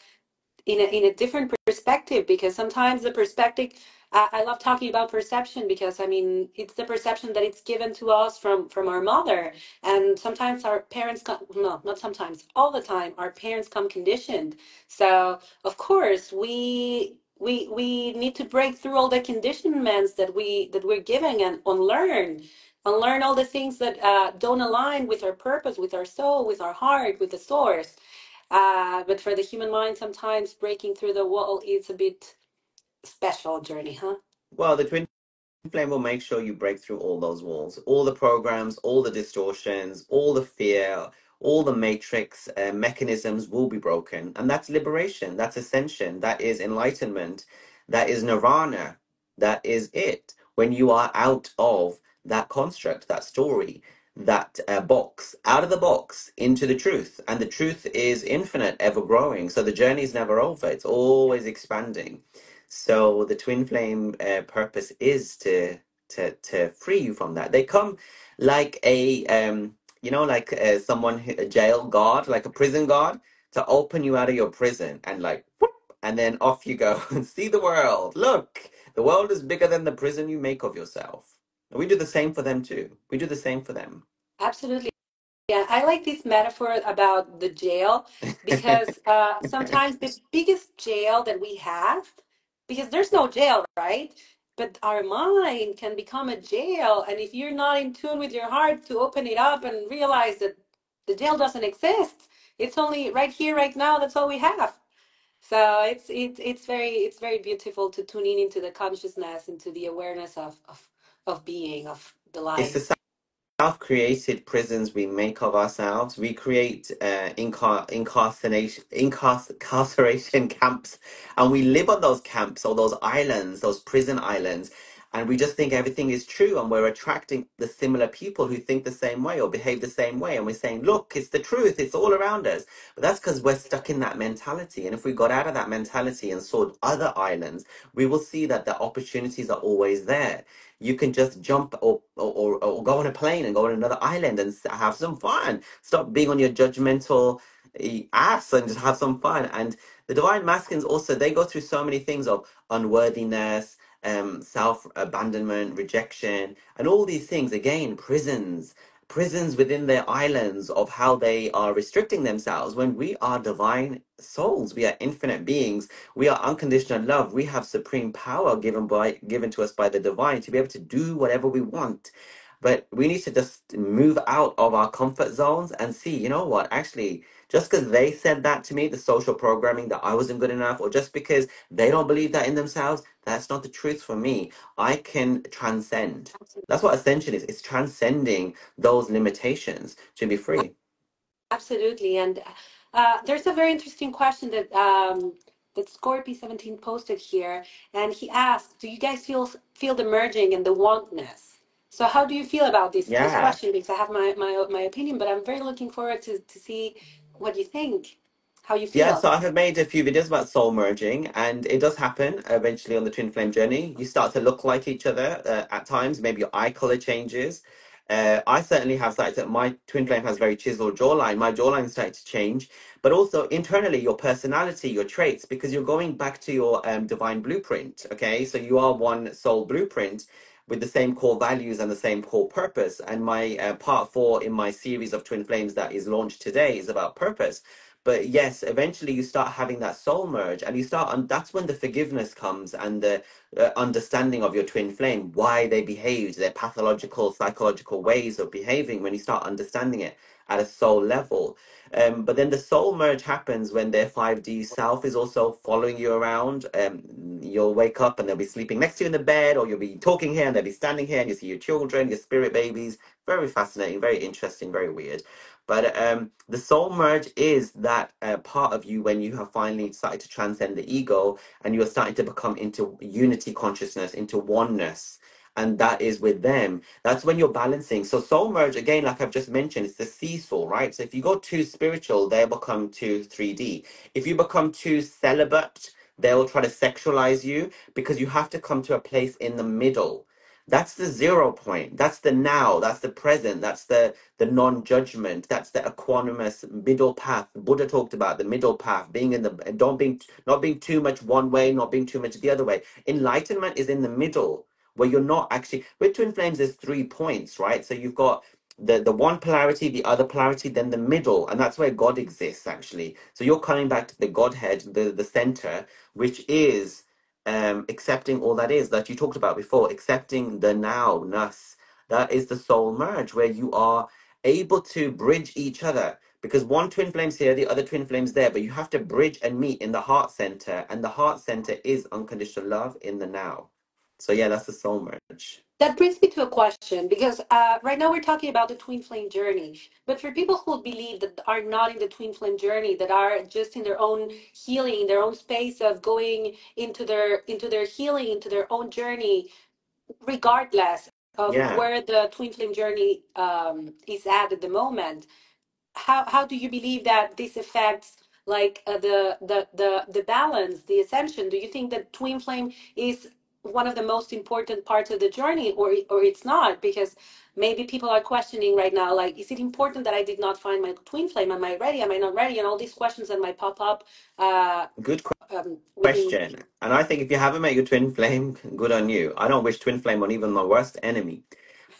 in a, in a different perspective because sometimes the perspective I, love talking about perception because i mean it's the perception that it's given to us from from our mother. And sometimes our parents come no not sometimes all the time our parents come conditioned. So of course we we we need to break through all the conditionments that we that we're giving and unlearn unlearn all the things that uh, don't align with our purpose with our soul with our heart with the source. Uh, but for the human mind, sometimes breaking through the wall is a bit special journey, huh? Well, the twin flame will make sure you break through all those walls, all the programs, all the distortions, all the fear, all the matrix uh, mechanisms will be broken. And that's liberation, that's ascension, that is enlightenment, that is nirvana, that is it. When you are out of that construct, that story, that uh, box, out of the box into the truth. And the truth is infinite, ever growing. So the journey is never over, it's always expanding. So the twin flame uh, purpose is to to to free you from that. They come like a um you know like uh, someone who- a jail guard, like a prison guard, to open you out of your prison and like whoop, and then off you go and see the world. Look, the world is bigger than the prison you make of yourself. And we do the same for them too. We do the same for them. Absolutely. Yeah, I like this metaphor about the jail because uh, sometimes the biggest jail that we have, because there's no jail, right? But our mind can become a jail. And if you're not in tune with your heart to open it up and realize that the jail doesn't exist, it's only right here, right now, that's all we have. So it's it's it's very it's very beautiful to tune in into the consciousness, into the awareness of of of being, of the light. Self-created prisons we make of ourselves. We create uh, incar- incarceration, incar- incarceration camps, and we live on those camps or those islands, those prison islands, and we just think everything is true, and we're attracting the similar people who think the same way or behave the same way, and we're saying, "Look, it's the truth. It's all around us." But that's because we're stuck in that mentality. And if we got out of that mentality and saw other islands, we will see that the opportunities are always there you can just jump or, or, or go on a plane and go on another island and have some fun. Stop being on your judgmental eh, ass and just have some fun. And the divine masculines also, they go through so many things of unworthiness, um, self abandonment, rejection, and all these things. Again, prisons, prisons within their islands of how they are restricting themselves when we are divine souls, we are infinite beings we are unconditional love. We have supreme power given by given to us by the divine to be able to do whatever we want. But we need to just move out of our comfort zones and see, you know what, actually, just because they said that to me, the social programming that I wasn't good enough, or just because they don't believe that in themselves, that's not the truth for me. I can transcend. That's what ascension is. It's transcending those limitations to be free. Absolutely. And uh, there's a very interesting question that um, that Scorpy17 posted here, and he asked, "Do you guys feel feel the merging and the oneness?" So how do you feel about this this question? Because I have my my my opinion, but I'm very looking forward to to see what do you think, how you feel? Yeah, so I have made a few videos about soul merging, and it does happen eventually on the twin flame journey. You start to look like each other uh, at times. Maybe your eye color changes. Uh, I certainly have started that my twin flame has very chiseled jawline. My jawline started to change, but also internally, your personality, your traits, because you're going back to your um, divine blueprint. Okay, so you are one soul blueprint with the same core values and the same core purpose. And my uh, part four in my series of twin flames that is launched today is about purpose but yes eventually you start having that soul merge and you start and that's when the forgiveness comes and the uh, understanding of your twin flame why they behaved their pathological psychological ways of behaving when you start understanding it at a soul level. Um, but then the soul merge happens when their 5d self is also following you around. Um, you'll wake up and they'll be sleeping next to you in the bed or you'll be talking here and they'll be standing here and you see your children your spirit babies. Very fascinating very interesting very weird. But um, the soul merge is that uh, part of you when you have finally started to transcend the ego and you are starting to become into unity consciousness, into oneness. And that is with them. That's when you're balancing. So soul merge, again, like I've just mentioned, it's the seesaw, right? So if you go too spiritual, they'll become too 3D. If you become too celibate, they'll try to sexualize you because you have to come to a place in the middle. That's the zero point. That's the now. That's the present. That's the the non-judgment. That's the equanimous middle path. Buddha talked about the middle path, being in the don't being not being too much one way, not being too much the other way. Enlightenment is in the middle, where you're not actually with twin flames. There's three points, right? So you've got the the one polarity, the other polarity, then the middle, and that's where God exists actually. So you're coming back to the Godhead, the the center, which is um accepting all that is that you talked about before, accepting the now-ness. That is the soul merge, where you are able to bridge each other. Because one twin flame's here, the other twin flame's there, but you have to bridge and meet in the heart center, and the heart center is unconditional love in the now. So yeah, that's the soul merge. That brings me to a question because uh, right now we're talking about the twin flame journey. But for people who believe that are not in the twin flame journey, that are just in their own healing, their own space of going into their into their healing, into their own journey, regardless of Yeah. where the twin flame journey um, is at at the moment, how how do you believe that this affects like uh, the the the the balance the ascension do you think that twin flame is one of the most important parts of the journey or or it's not because maybe people are questioning right now like is it important that i did not find my twin flame am i ready am i not ready and all these questions that might pop up uh Good um within question. And I think if you haven't met your twin flame, good on you. I don't wish twin flame on even my worst enemy.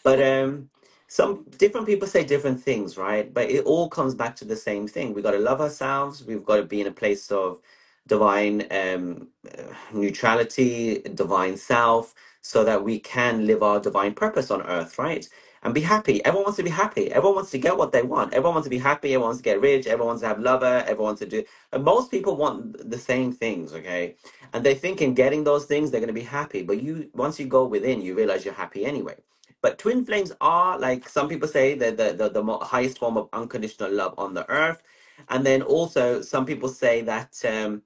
But um, some different people say different things, right? But it all comes back to the same thing. We got to love ourselves. We've got to be in a place of divine um, uh, neutrality, divine self, so that we can live our divine purpose on earth, right? And be happy. Everyone wants to be happy. Everyone wants to get what they want. Everyone wants to be happy. Everyone wants to get rich. Everyone wants to have lover. Everyone wants to do. And most people want the same things, okay? And they think in getting those things they're going to be happy. But you, once you go within, you realize you're happy anyway But twin flames are like some people say they're the, the, the highest form of unconditional love on the earth. And then also some people say that um,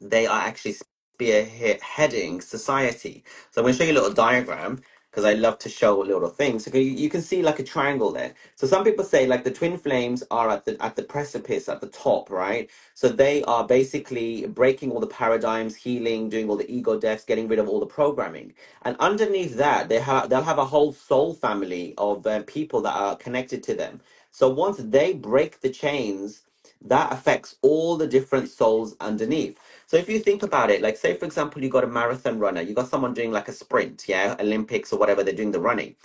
they are actually spearheading society. So I'm going to show you a little diagram because I love to show little things. So you, can see like a triangle there. So some people say like the twin flames are at the at the precipice at the top, right? So they are basically breaking all the paradigms, healing, doing all the ego deaths, getting rid of all the programming. And underneath that, they have they'll have a whole soul family of uh, people that are connected to them. So once they break the chains, that affects all the different souls underneath. So if you think about it, like say for example, you got a marathon runner, you got someone doing like a sprint, yeah, Olympics or whatever, they're doing the running.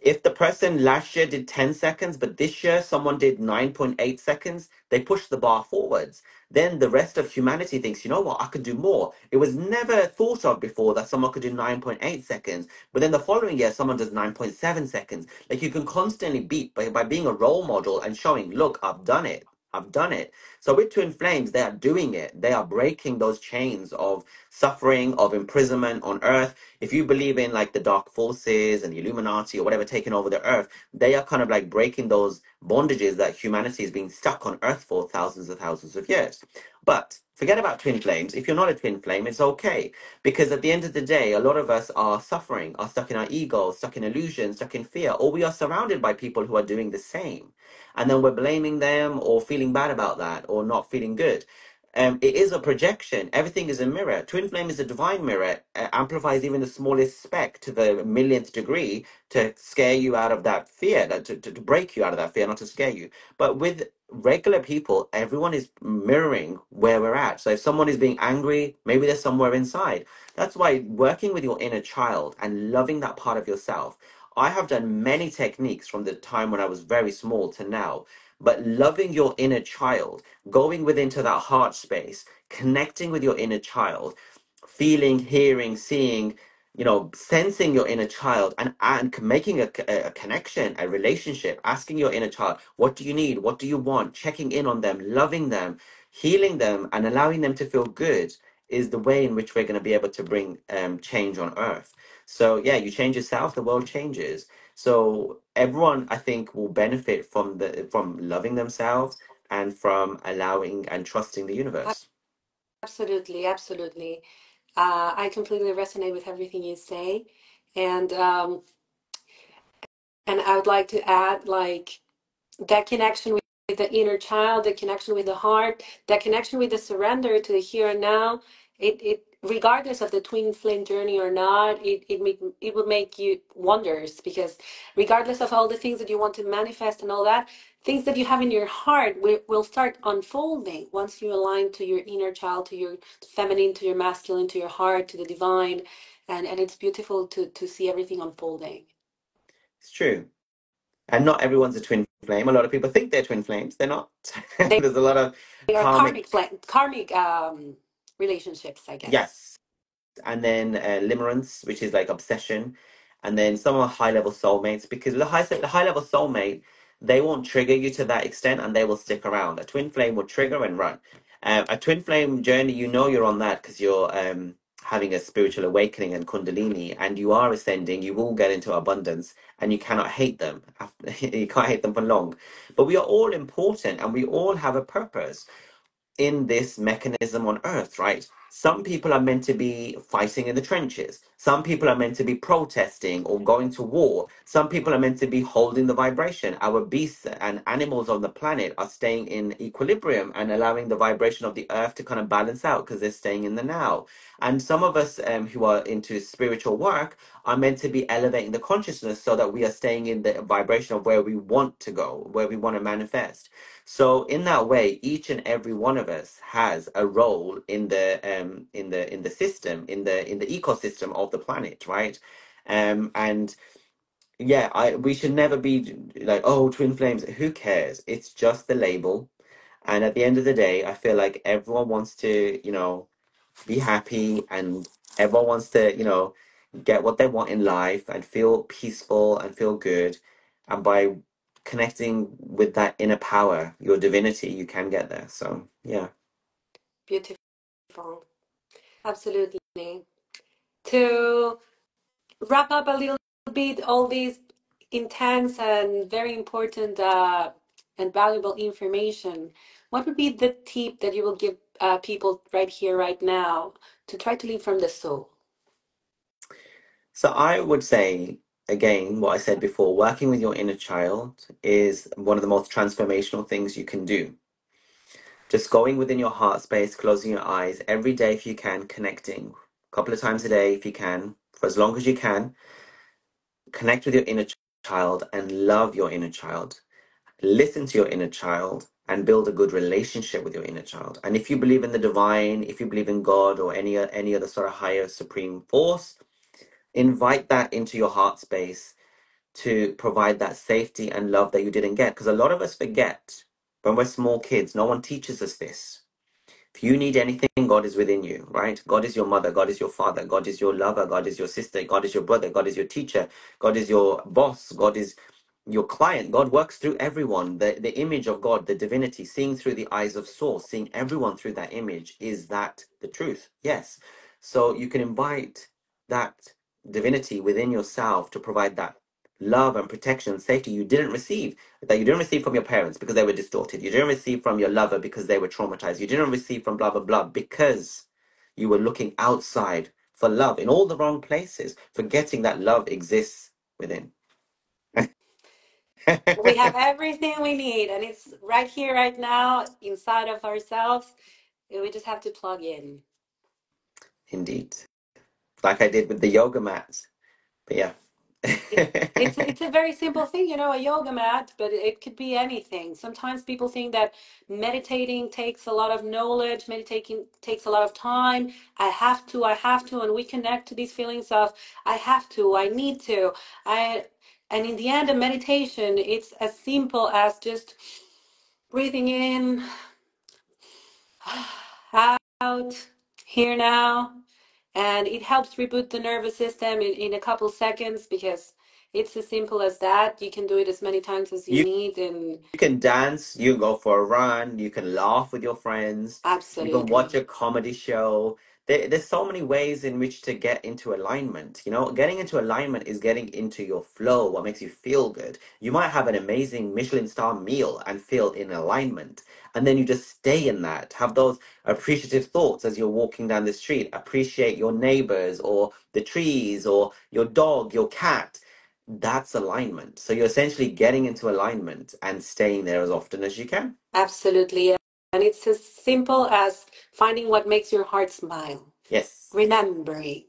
If the person last year did 10 seconds, but this year someone did 9.8 seconds, they push the bar forwards. Then the rest of humanity thinks, you know what, I could do more. It was never thought of before that someone could do 9.8 seconds, but then the following year someone does 9.7 seconds. Like you can constantly beat by, by being a role model and showing, look, I've done it. I've done it. So with Twin Flames, they are doing it. They are breaking those chains of suffering, of imprisonment on Earth. If you believe in like the dark forces and the Illuminati or whatever taking over the Earth, they are kind of like breaking those bondages that humanity has been stuck on Earth for thousands and thousands of years. But forget about twin flames. If you're not a twin flame, it's okay. Because at the end of the day, a lot of us are suffering, are stuck in our ego, stuck in illusion, stuck in fear, or we are surrounded by people who are doing the same and then we're blaming them or feeling bad about that or not feeling good. Um, it is a projection. Everything is a mirror. Twin flame is a divine mirror. It amplifies even the smallest speck to the millionth degree to scare you out of that fear, that to, to, to break you out of that fear, not to scare you. But with regular people, everyone is mirroring where we're at. So if someone is being angry, maybe there's somewhere inside. That's why working with your inner child and loving that part of yourself I have done many techniques from the time when I was very small to now, but loving your inner child, going within to that heart space, connecting with your inner child, feeling, hearing, seeing, you know, sensing your inner child and, and making a, a connection, a relationship, asking your inner child, what do you need? What do you want? Checking in on them, loving them, healing them, and allowing them to feel good is the way in which we're going to be able to bring um, change on earth. So yeah, you change yourself, the world changes. So everyone, I think, will benefit from the from loving themselves and from allowing and trusting the universe. Absolutely, absolutely. Uh, I completely resonate with everything you say, and um, and I would like to add like that connection with the inner child, the connection with the heart, that connection with the surrender to the here and now. It it regardless of the twin flame journey or not, it it make it will make you wonders because regardless of all the things that you want to manifest and all that, things that you have in your heart will, will start unfolding once you align to your inner child, to your feminine, to your masculine, to your heart, to the divine, and and it's beautiful to to see everything unfolding. It's true. And not everyone's a twin flame. A lot of people think they're twin flames. They're not. They, There's a lot of they are karmic. karmic karmic um relationships, I guess. Yes. And then uh, limerence, which is like obsession. And then some are high level soulmates because the high, the high level soulmate, they won't trigger you to that extent and they will stick around. A twin flame will trigger and run. Uh, a twin flame journey, you know you're on that because you're um, having a spiritual awakening and kundalini and you are ascending, you will get into abundance and you cannot hate them. You can't hate them for long. But we are all important and we all have a purpose in this mechanism on earth, right? Some people are meant to be fighting in the trenches. Some people are meant to be protesting or going to war. Some people are meant to be holding the vibration. Our beasts and animals on the planet are staying in equilibrium and allowing the vibration of the earth to kind of balance out because they're staying in the now. And some of us um, who are into spiritual work are meant to be elevating the consciousness so that we are staying in the vibration of where we want to go, where we want to manifest. So in that way, each and every one of us has a role in the um in the in the system, in the in the ecosystem of the planet, right? Um and yeah, I we should never be like, oh, twin flames, who cares? It's just the label. And at the end of the day, I feel like everyone wants to, you know, be happy and everyone wants to, you know, get what they want in life and feel peaceful and feel good. And by connecting with that inner power, your divinity, you can get there. So, yeah. Beautiful. Absolutely. To wrap up a little bit all these intense and very important uh, and valuable information, what would be the tip that you will give uh, people right here, right now, to try to live from the soul? So I would say, again, what I said before, working with your inner child is one of the most transformational things you can do. Just going within your heart space, closing your eyes every day if you can, connecting a couple of times a day if you can, for as long as you can. Connect with your inner child and love your inner child. Listen to your inner child and build a good relationship with your inner child. And if you believe in the divine, if you believe in God or any any other sort of higher supreme force, invite that into your heart space to provide that safety and love that you didn't get. Because a lot of us forget when we're small kids, no one teaches us this. If you need anything, God is within you, right? God is your mother, God is your father, God is your lover, God is your sister, God is your brother, God is your teacher, God is your boss, God is your client. God works through everyone. The, the image of God, the divinity, seeing through the eyes of source, seeing everyone through that image, is that the truth? Yes. So you can invite that divinity within yourself to provide that love and protection and safety you didn't receive that you didn't receive from your parents because they were distorted you didn't receive from your lover because they were traumatized you didn't receive from blah blah blah because you were looking outside for love in all the wrong places forgetting that love exists within We have everything we need, and it's right here, right now, inside of ourselves. We just have to plug in. indeed like i did with the yoga mats but yeah It, it's it's a very simple thing, you know, a yoga mat, but it could be anything. Sometimes people think that meditating takes a lot of knowledge, meditating takes a lot of time. I have to, I have to, and we connect to these feelings of I have to, I need to. I and in the end of meditation, it's as simple as just breathing in, out, here now. And it helps reboot the nervous system in, in a couple seconds because it's as simple as that. You can do it as many times as you you need, and You can dance, you can go for a run, you can laugh with your friends, absolutely you can watch a comedy show. There, there's so many ways in which to get into alignment. You know, getting into alignment is getting into your flow, what makes you feel good. You might have an amazing Michelin star meal and feel in alignment. And then you just stay in that. Have those appreciative thoughts as you're walking down the street. Appreciate your neighbors or the trees or your dog, your cat that's alignment. So you're essentially getting into alignment and staying there as often as you can. absolutely. And it's as simple as finding what makes your heart smile, Yes. remembering.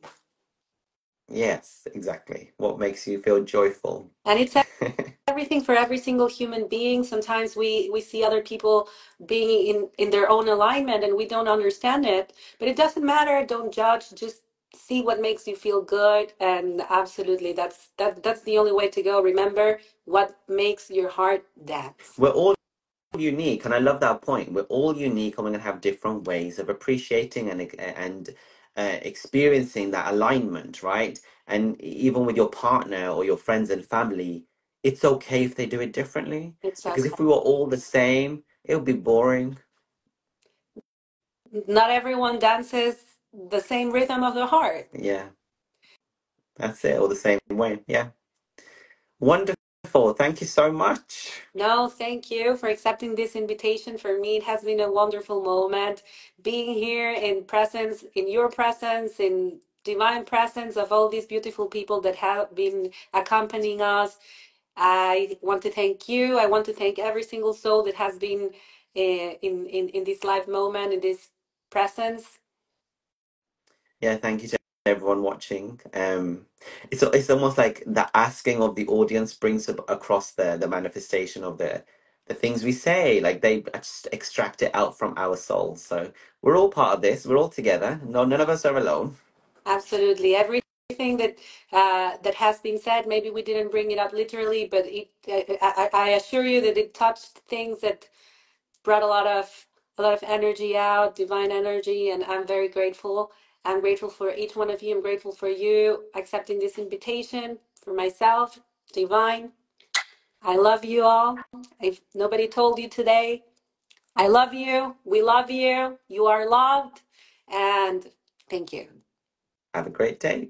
Yes, exactly. What makes you feel joyful? And it's everything for every single human being. Sometimes we we see other people being in in their own alignment and we don't understand it, but it doesn't matter. Don't judge. Just see what makes you feel good. And absolutely, that's that that's the only way to go. Remember what makes your heart dance. We're all unique, and I love that point. We're all unique, and we're going to have different ways of appreciating and and uh, experiencing that alignment, right? And even with your partner or your friends and family, it's okay if they do it differently. Because if we were all the same, it would be boring. Not everyone dances the same rhythm of the heart. Yeah, that's it, all the same way. Yeah. Wonderful. Thank you so much. No, thank you for accepting this invitation. For me, it has been a wonderful moment being here in presence, in your presence, in divine presence of all these beautiful people that have been accompanying us. I want to thank you. I want to thank every single soul that has been uh, in, in, in this live moment, in this presence. Yeah, thank you everyone watching. Um, it's it's almost like the asking of the audience brings across the the manifestation of the the things we say. Like they just extract it out from our souls. So we're all part of this. We're all together. No, none of us are alone. Absolutely. Everything that uh, that has been said, maybe we didn't bring it up literally, but it, I, I I assure you that it touched things that brought a lot of a lot of energy out, divine energy, and I'm very grateful. I'm grateful for each one of you. I'm grateful for you accepting this invitation for myself, divine. I love you all. If nobody told you today, I love you. We love you. You are loved. And thank you. Have a great day.